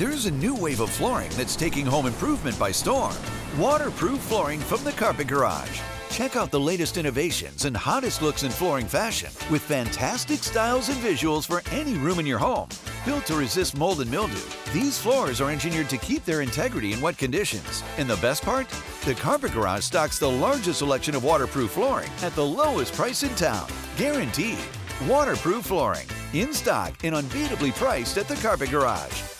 There's a new wave of flooring that's taking home improvement by storm. Waterproof flooring from the Carpet Garage. Check out the latest innovations and hottest looks in flooring fashion with fantastic styles and visuals for any room in your home. Built to resist mold and mildew, these floors are engineered to keep their integrity in wet conditions. And the best part? The Carpet Garage stocks the largest selection of waterproof flooring at the lowest price in town. Guaranteed. Waterproof flooring. In stock and unbeatably priced at the Carpet Garage.